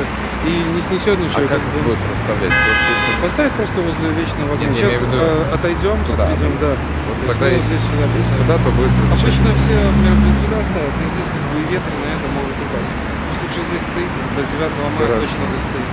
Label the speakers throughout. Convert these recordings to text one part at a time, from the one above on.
Speaker 1: дальше и не снесет
Speaker 2: А
Speaker 1: ничего.
Speaker 2: как
Speaker 1: как бы.
Speaker 2: будут расставлять? Просто
Speaker 1: Поставить просто возле вечного огня.
Speaker 2: Не, не,
Speaker 1: Сейчас
Speaker 2: виду
Speaker 1: э, отойдем,
Speaker 2: туда.
Speaker 1: отойдем, да.
Speaker 2: Вот
Speaker 1: И
Speaker 2: тогда если-
Speaker 1: здесь сюда
Speaker 2: Если туда, то будет.
Speaker 1: Обычно все например, сюда ставят, но здесь как бы ветрено, это может упасть. Лучше здесь стоит, до 9 мая
Speaker 2: Хорошо.
Speaker 1: точно достоит.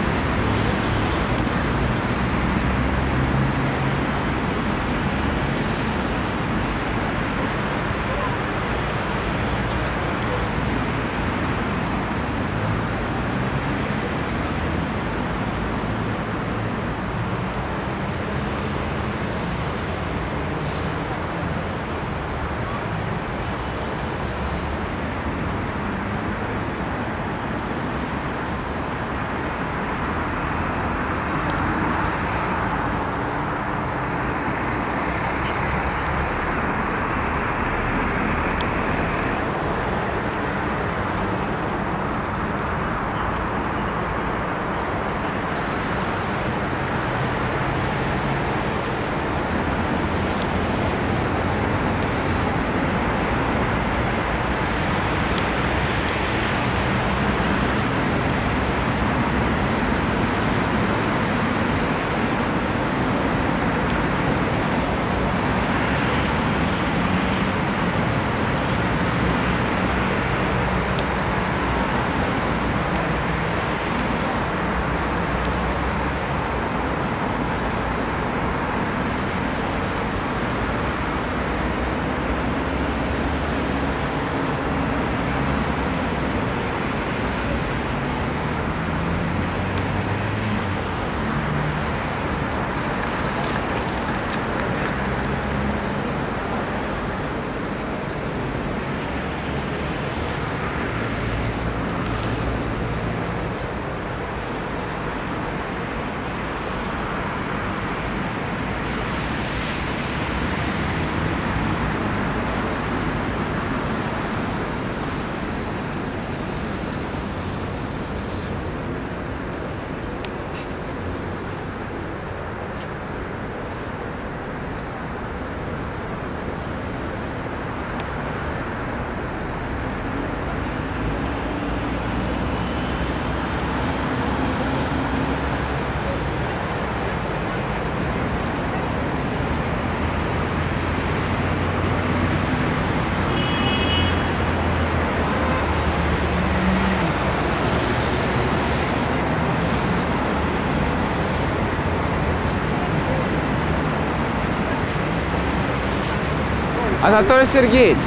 Speaker 2: Анатолий Сергеевич!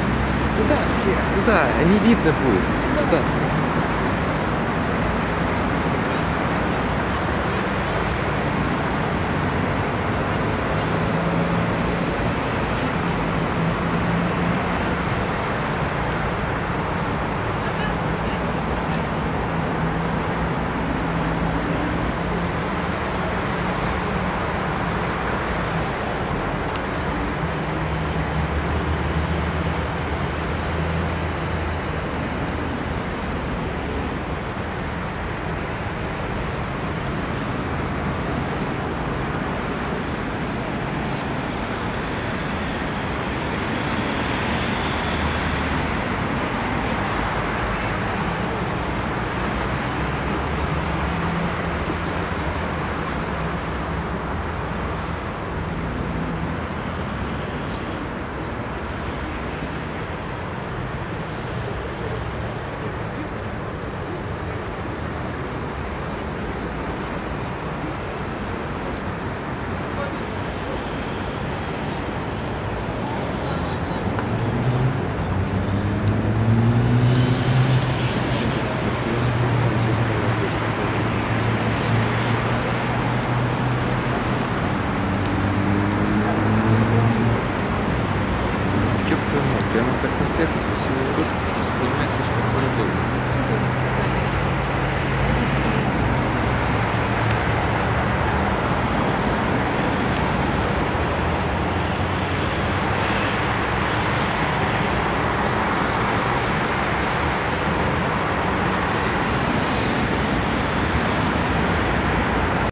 Speaker 2: Туда все, туда, не видно будет. Туда.